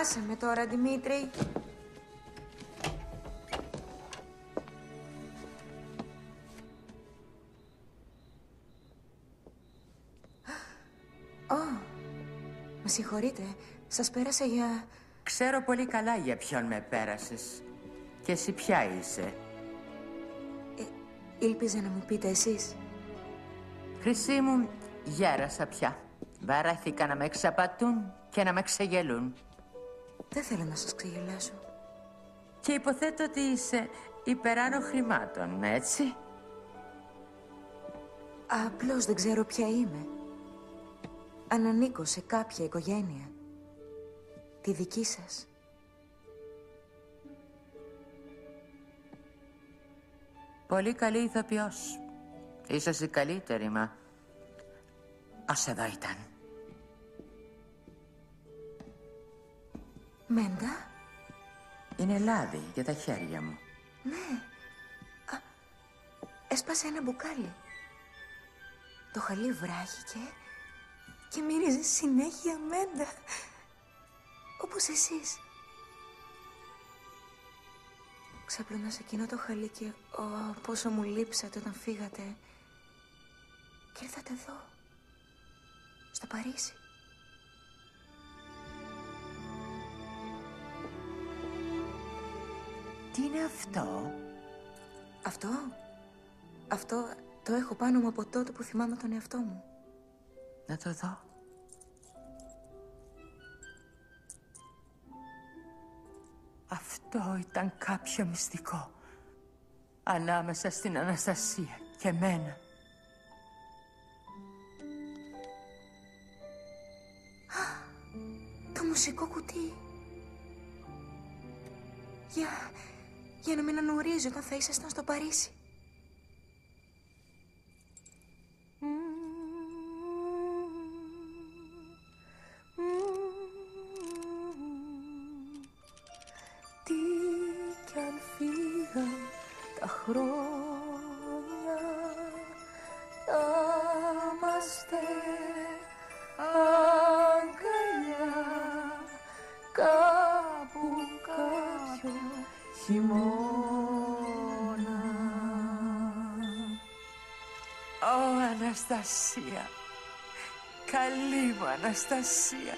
Άσε με τώρα, Δημήτρη. Ω, με συγχωρείτε. Σας πέρασα για... Ξέρω πολύ καλά για ποιον με πέρασες. Και εσύ ποια είσαι. Ε, ήλπιζα να μου πείτε εσείς. Χρυσή μου, γέρασα πια. Βαράθηκα να με εξαπατούν και να με ξεγελούν. Δεν θέλω να σας ξεγελάσω. Και υποθέτω ότι είσαι υπεράνω χρημάτων, έτσι. Απλώς δεν ξέρω ποια είμαι. Αν ανήκω σε κάποια οικογένεια. Τη δική σας. Πολύ καλή ηθοποιός. Ίσως η καλύτερη, μα... Ας εδώ ήταν. Μέντα; Είναι λάδι για τα χέρια μου. Ναι. Α, έσπασε ένα μπουκάλι. Το χαλί βράχηκε και μύριζε συνέχεια μέντα. Όπως εσείς. Ξαπλώνα σε εκείνο το χαλί και ο, πόσο μου λείψατε όταν φύγατε. Και ήρθατε εδώ. Στο Παρίσι. Τι είναι αυτό; Αυτό, αυτό το έχω πάνω μου από τότε που θυμάμαι τον εαυτό μου. Να το δω. Αυτό ήταν κάποιο μυστικό. Ανάμεσα στην Αναστασία και μένα. Το μουσικό κουτί. Για, για να μην ανορίζει όταν θα ήσασταν στο Παρίσι. Τι κι αν φύγαν τα χρόνια χειμώνα. Ω, Αναστασία. Καλή μου Αναστασία.